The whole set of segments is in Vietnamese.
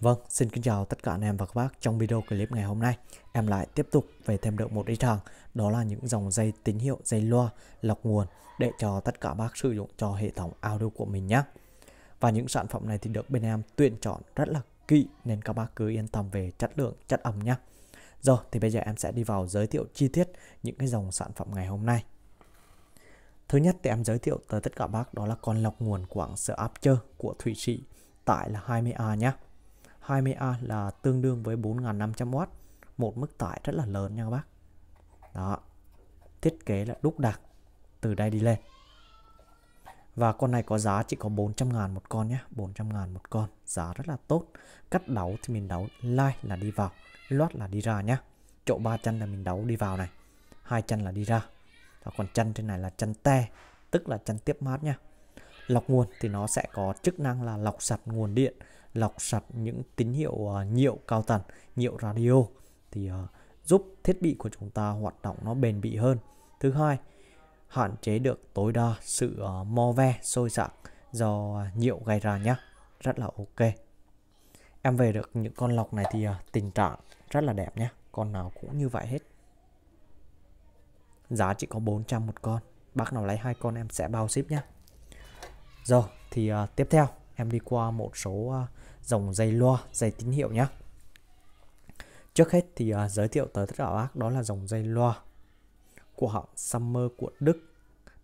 Vâng, xin kính chào tất cả anh em và các bác. Trong video clip ngày hôm nay, em lại tiếp tục về thêm được một ít hàng, đó là những dòng dây tín hiệu dây loa lọc nguồn để cho tất cả bác sử dụng cho hệ thống audio của mình nhé. Và những sản phẩm này thì được bên em tuyển chọn rất là kỹ nên các bác cứ yên tâm về chất lượng, chất âm nhé. Rồi, thì bây giờ em sẽ đi vào giới thiệu chi tiết những cái dòng sản phẩm ngày hôm nay. Thứ nhất thì em giới thiệu tới tất cả bác đó là con lọc nguồn quảng sở áp chơ của Thụy Sĩ tại là 20A nhé 20A là tương đương với 4500W một mức tải rất là lớn nha các bác. Đó, thiết kế là đúc đặc từ đây đi lên. Và con này có giá chỉ có 400 ngàn một con nhé 400 ngàn một con, giá rất là tốt. Cắt đấu thì mình đấu like là đi vào, loát là đi ra nhé chỗ ba chân là mình đấu đi vào này, hai chân là đi ra. Và còn chân trên này là chân te, tức là chân tiếp mát nhá. Lọc nguồn thì nó sẽ có chức năng là lọc sạch nguồn điện lọc sạch những tín hiệu ờ, uh, nhiệu cao tần nhiệu radio thì uh, giúp thiết bị của chúng ta hoạt động nó bền bỉ hơn. Thứ hai hạn chế được tối đa sự uh, mo ve sôi sạc do uh, nhiệu gây ra nhé rất là ok. Em về được những con lọc này thì uh, tình trạng rất là đẹp nhé con nào cũng như vậy hết. Giá chỉ có 400 một con. Bác nào lấy hai con em sẽ bao ship nhé rồi thì uh, tiếp theo em đi qua một số ờ, dòng dây loa, dây tín hiệu nhé. Trước hết thì uh, giới thiệu tới tất cả các bác đó là dòng dây loa của hãng Summer của Đức.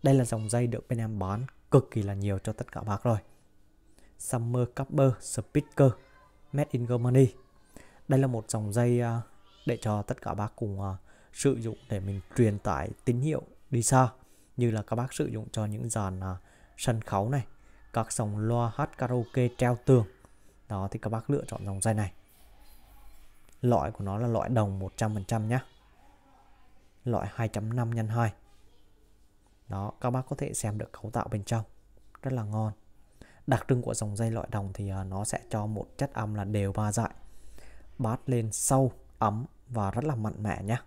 Đây là dòng dây được bên em bán cực kỳ là nhiều cho tất cả bác rồi. Summer Copper Speaker Made in Germany. Đây là một dòng dây uh, để cho tất cả bác cùng uh, sử dụng để mình truyền tải tín hiệu đi xa như là các bác sử dụng cho những dàn uh, sân khấu này các dòng loa hát karaoke treo tường. Đó thì các bác lựa chọn dòng dây này. Loại của nó là loại đồng 100% nhé loại 2.5 x 2 đó các bác có thể xem được cấu tạo bên trong. Rất là ngon. Đặc trưng của dòng dây loại đồng thì à, nó sẽ cho một chất âm là đều ba dại. Bát lên sâu ấm và rất là mạnh mẽ nhé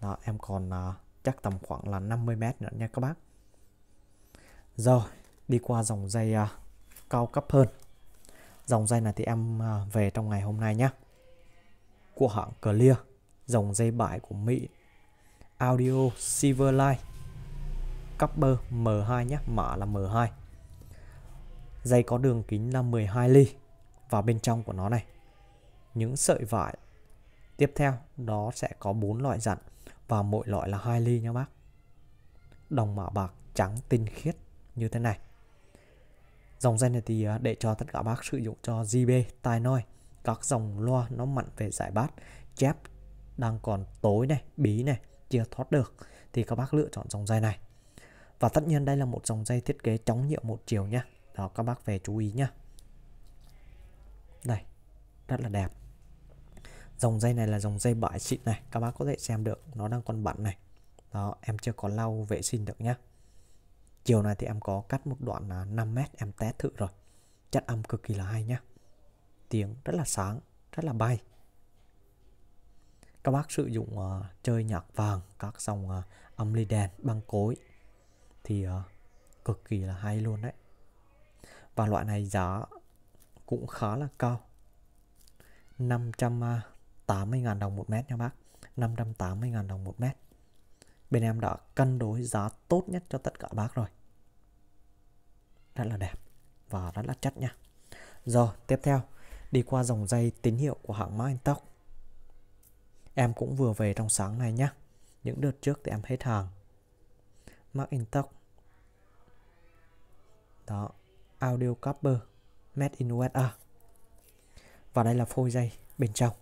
đó em còn uh, chắc tầm khoảng là 50 mét nữa nha các bác. Rồi đi qua dòng dây uh, cao cấp hơn. Dòng dây này thì em uh, về trong ngày hôm nay nhé của hãng Clear dòng dây bãi của Mỹ. Audio Silverline, Copper M2 nhé mã là M2 dây có đường kính là 12 ly và bên trong của nó này. Những sợi vải tiếp theo đó sẽ có bốn loại dặn và mỗi loại là 2 ly nha bác. Đồng mạ bạc trắng tinh khiết như thế này. Dòng dây này thì để cho tất cả bác sử dụng cho GB, tai nói Các dòng loa nó mạnh về giải bát, chép đang còn tối này, bí này, chưa thoát được. Thì các bác lựa chọn dòng dây này. Và tất nhiên đây là một dòng dây thiết kế chống nhiễu một chiều nhé Đó các bác về chú ý nhé Đây, rất là đẹp. Dòng dây này là dòng dây bãi xịn này. Các bác có thể xem được nó đang còn bẩn này. Đó em chưa có lau vệ sinh được nhé Chiều nay thì em có cắt một đoạn là 5 mét em test thử rồi. Chất âm cực kỳ là hay nhá. Tiếng rất là sáng, rất là bay. Các bác sử dụng uh, chơi nhạc vàng Các dòng uh, âm ly đèn, băng cối Thì uh, cực kỳ là hay luôn đấy. Và loại này giá cũng khá là cao. 580.000 đồng một mét nha bác. 580.000 đồng một mét bên em đã cân đối giá tốt nhất cho tất cả bác rồi. Rất là đẹp và rất là chất nha. Rồi, tiếp theo, đi qua dòng dây tín hiệu của hãng Macintosh em cũng vừa về trong sáng này nhé những đợt trước thì em hết hàng. Macintosh đó, audio copper, made in USA và đây là phôi dây bên trong.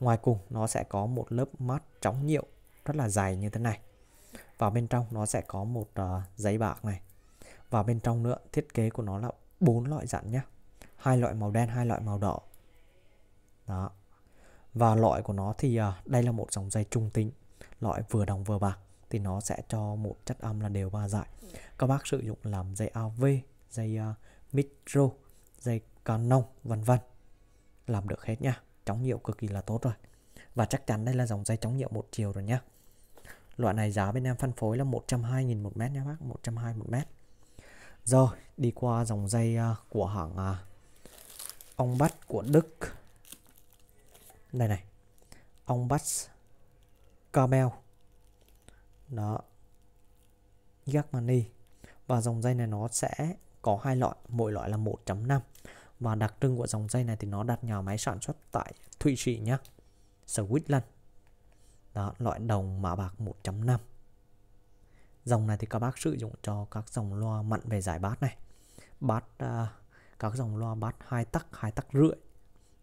Ngoài cùng, nó sẽ có một lớp mát chống nhiệu rất là dày như thế này. Và bên trong nó sẽ có một uh, giấy bạc này. Và bên trong nữa thiết kế của nó là bốn loại dặn nhé hai loại màu đen hai loại màu đỏ. Đó. Và loại của nó thì uh, đây là một dòng dây trung tính. Loại vừa đồng vừa bạc thì nó sẽ cho một chất âm là đều ba dại. Các bác sử dụng làm dây AV dây uh, micro dây canon vân vân. Làm được hết nha chống nhiễu cực kỳ là tốt rồi. Và chắc chắn đây là dòng dây chống nhiễu một chiều rồi nhá. Loại này giá bên em phân phối là 120.000 một mét nha bác 120 một mét. Rồi, đi qua dòng dây à, của hãng ông ong bắt của Đức. Đây này, ong bắt Camel. Đó germany và dòng dây này nó sẽ có hai loại, mỗi loại là 1.5 và đặc trưng của dòng dây này thì nó đặt nhà máy sản xuất tại Thụy Sĩ nhé Switzerland đó loại đồng mã bạc 1.5 dòng này thì các bác sử dụng cho các dòng loa mặn về giải bát này. Bát uh, các dòng loa bát hai tắc hai tắc rưỡi.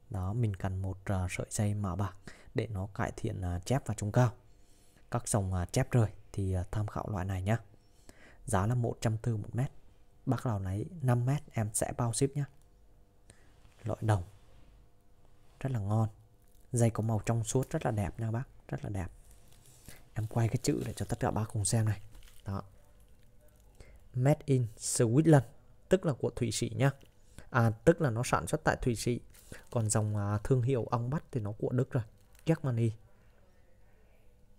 Đó mình cần một uh, sợi dây mã bạc để nó cải thiện uh, chép và trung cao. Các dòng uh, chép rời thì uh, tham khảo loại này nhá. Giá là 140 một mét. Bác nào lấy 5 mét em sẽ bao ship nhé loại đồng rất là ngon dây có màu trong suốt rất là đẹp nha bác rất là đẹp. Em quay cái chữ để cho tất cả bác cùng xem này. Đó. Made in Switzerland tức là của Thụy Sĩ nhá. À tức là nó sản xuất tại Thụy Sĩ. Còn dòng à, thương hiệu ong bắt thì nó của Đức rồi Germany.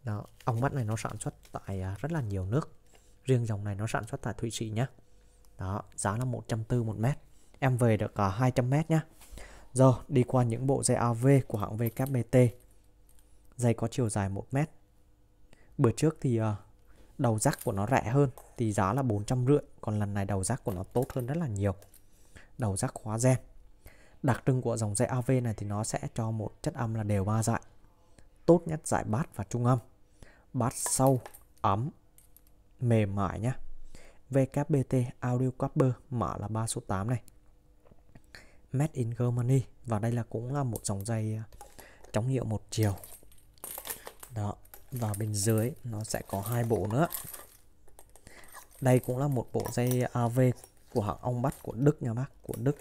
Đó ong bắt này nó sản xuất tại à, rất là nhiều nước. Riêng dòng này nó sản xuất tại Thụy Sĩ nhá. Đó giá là 140 một mét. Em về được à, cả 200 mét nhá rồi đi qua những bộ dây AV của hãng VKBT dây có chiều dài 1 mét. Bữa trước thì uh, đầu rắc của nó rẻ hơn thì giá là 450 còn lần này đầu rắc của nó tốt hơn rất là nhiều. Đầu rắc khóa gen. Đặc trưng của dòng dây AV này thì nó sẽ cho một chất âm là đều ba dại. Tốt nhất dải bát và trung âm. Bát sâu ấm mềm mại nhé VKBT Audio Copper mã là 3 số 8 này. Made in Germany. Và đây là cũng là một dòng dây à, chống hiệu một chiều. Đó, và bên dưới nó sẽ có hai bộ nữa. Đây cũng là một bộ dây AV của hãng ong bắt của Đức nha bác, của Đức.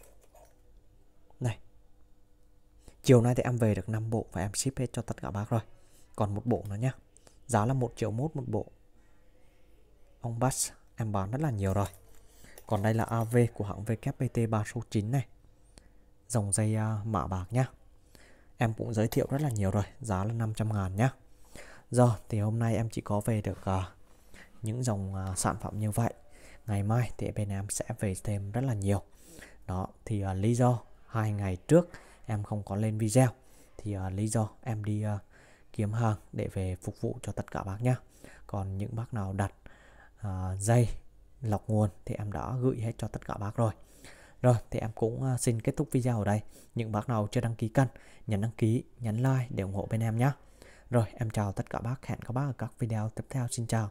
Này, chiều nay thì em về được 5 bộ và em ship hết cho tất cả bác rồi. Còn một bộ nữa nhá. Giá là 1 triệu mốt một bộ. Ong bắt em bán rất là nhiều rồi. Còn đây là AV của hãng VKPT 3 số 9 này dòng dây à, mạ bạc nhá. Em cũng giới thiệu rất là nhiều rồi giá là 500 ngàn nhá. Rồi thì hôm nay em chỉ có về được uh, những dòng uh, sản phẩm như vậy. Ngày mai thì bên em sẽ về thêm rất là nhiều. Đó thì uh, lý do hai ngày trước em không có lên video. Thì uh, lý do em đi uh, kiếm hàng để về phục vụ cho tất cả bác nhé còn những bác nào đặt uh, dây lọc nguồn thì em đã gửi hết cho tất cả bác rồi rồi, thì em cũng à, xin kết thúc video ở đây. Những bác nào chưa đăng ký kênh, nhấn đăng ký, nhấn like để ủng hộ bên em nhé rồi, em chào tất cả bác. Hẹn các bác ở các video tiếp theo. Xin chào.